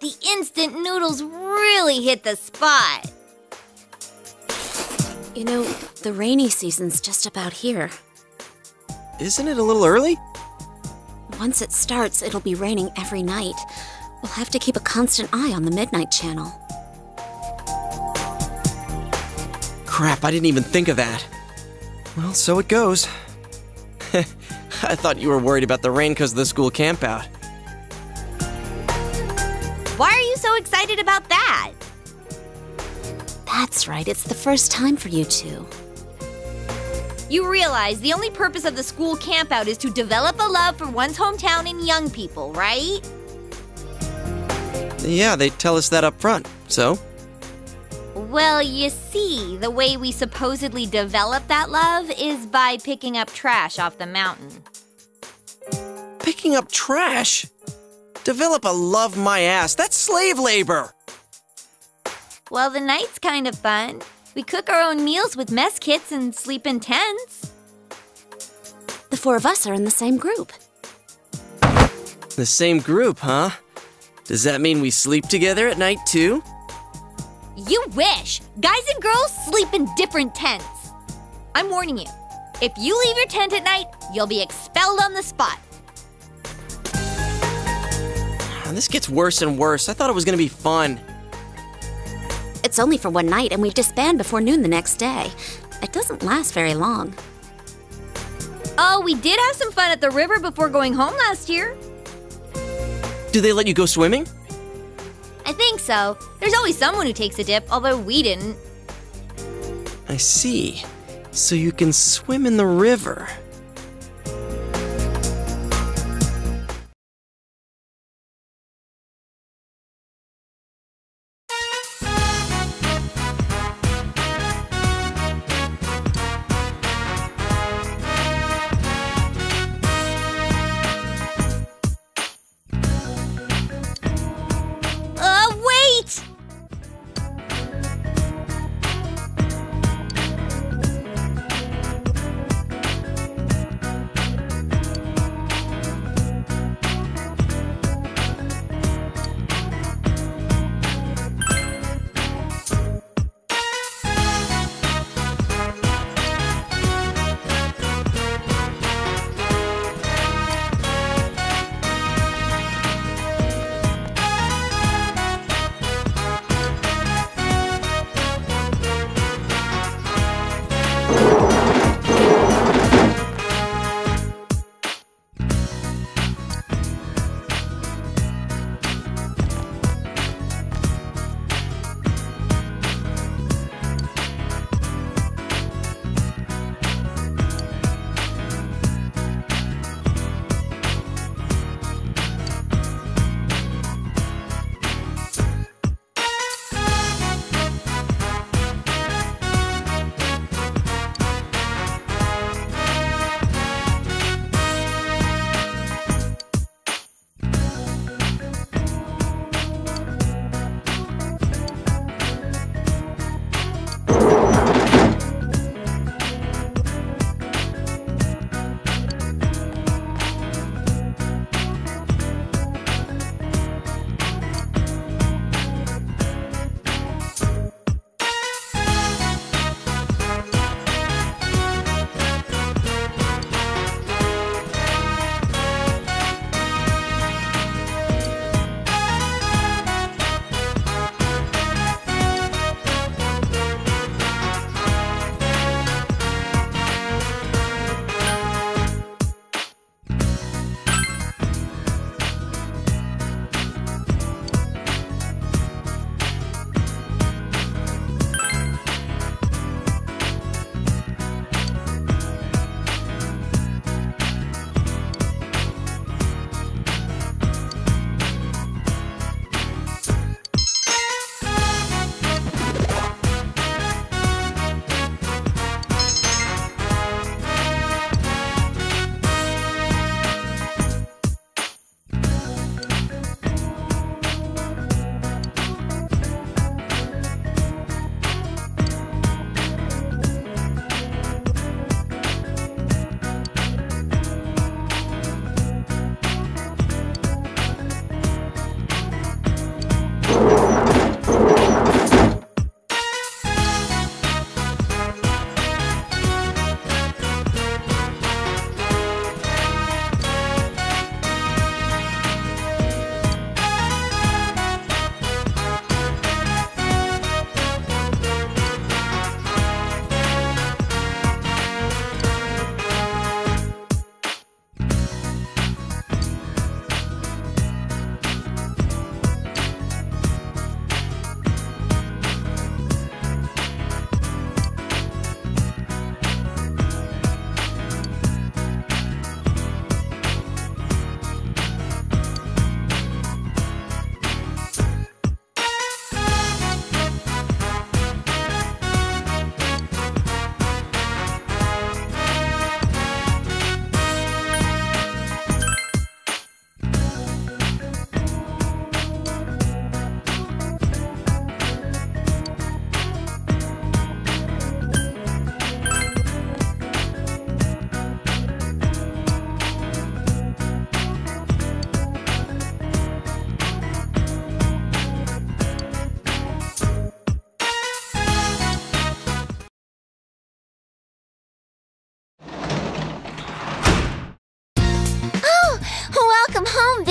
the instant noodles really hit the spot. You know, the rainy season's just about here. Isn't it a little early? Once it starts, it'll be raining every night. We'll have to keep a constant eye on the Midnight Channel. Crap, I didn't even think of that. Well, so it goes. I thought you were worried about the rain because of the school campout. Why are you so excited about that? That's right, it's the first time for you two. You realize the only purpose of the school campout is to develop a love for one's hometown and young people, right? Yeah, they tell us that up front. So? Well, you see, the way we supposedly develop that love is by picking up trash off the mountain. Picking up trash? Develop a love my ass. That's slave labor. Well, the night's kind of fun. We cook our own meals with mess kits and sleep in tents. The four of us are in the same group. The same group, huh? Does that mean we sleep together at night too? You wish! Guys and girls sleep in different tents. I'm warning you. If you leave your tent at night, you'll be expelled on the spot. This gets worse and worse. I thought it was gonna be fun. It's only for one night, and we disband before noon the next day. It doesn't last very long. Oh, we did have some fun at the river before going home last year. Do they let you go swimming? I think so. There's always someone who takes a dip, although we didn't. I see. So you can swim in the river.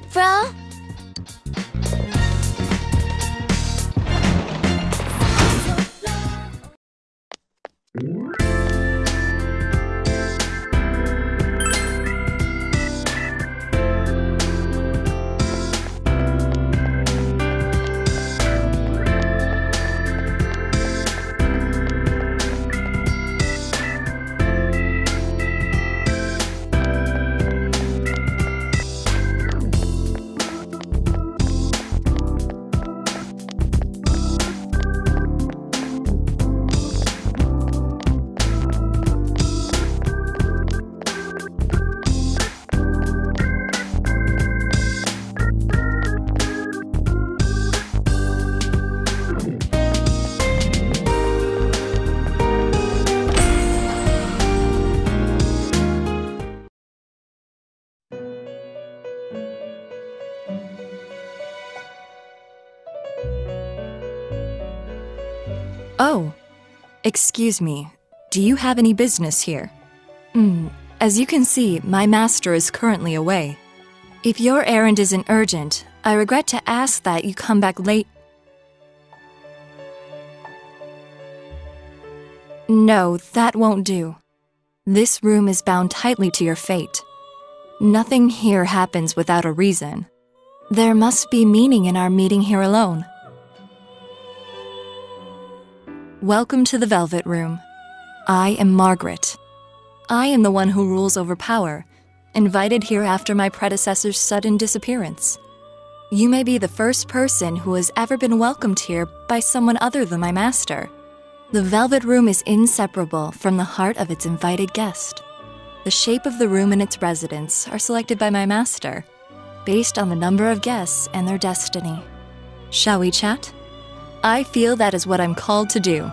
Home, bro. Excuse me. Do you have any business here? Hmm, as you can see, my master is currently away. If your errand isn't urgent, I regret to ask that you come back late. No, that won't do. This room is bound tightly to your fate. Nothing here happens without a reason. There must be meaning in our meeting here alone. Welcome to the Velvet Room. I am Margaret. I am the one who rules over power, invited here after my predecessor's sudden disappearance. You may be the first person who has ever been welcomed here by someone other than my master. The Velvet Room is inseparable from the heart of its invited guest. The shape of the room and its residents are selected by my master, based on the number of guests and their destiny. Shall we chat? I feel that is what I'm called to do.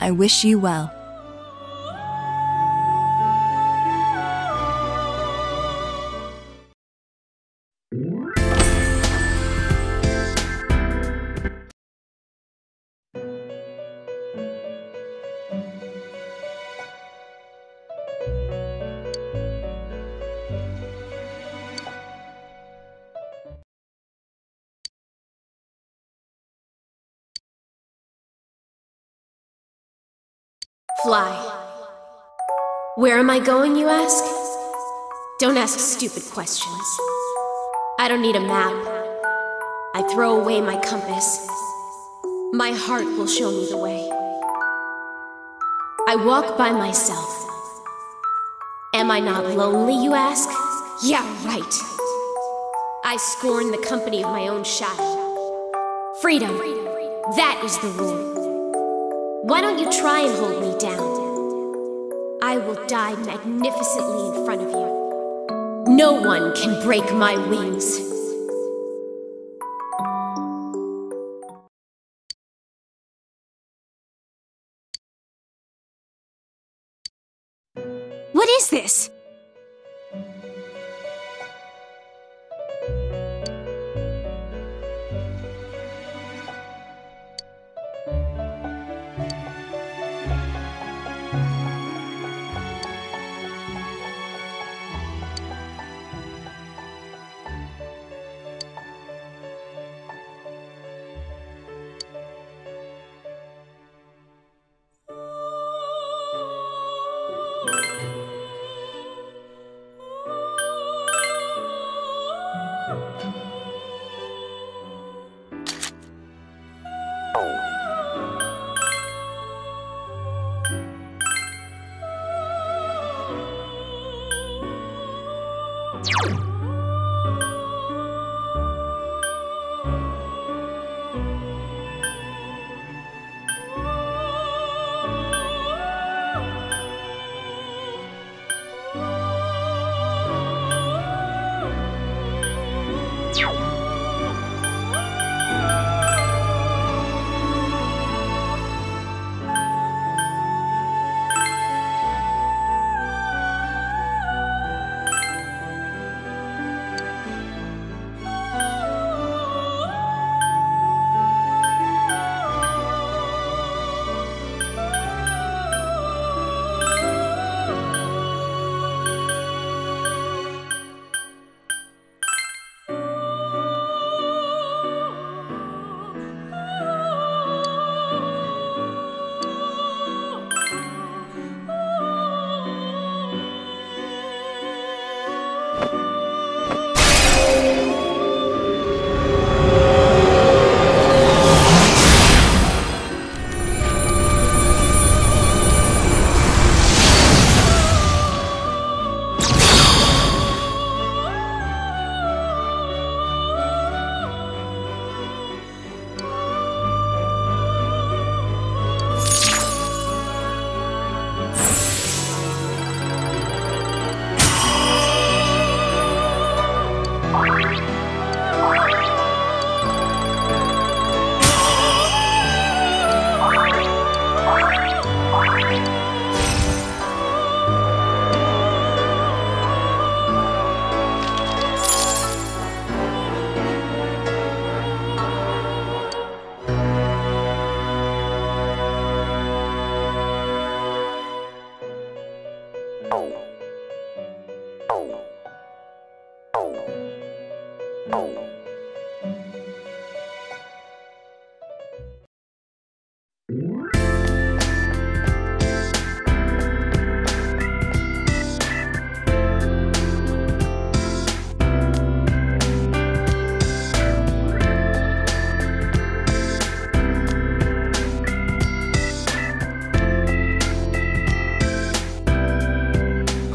I wish you well. Fly. Where am I going, you ask? Don't ask stupid questions. I don't need a map. I throw away my compass. My heart will show me the way. I walk by myself. Am I not lonely, you ask? Yeah, right. I scorn the company of my own shadow. Freedom, that is the rule. Why don't you try and hold me down? I will die magnificently in front of you. No one can break my wings. What is this? Oh.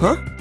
Huh?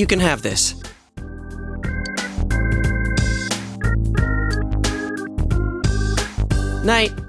You can have this. Night.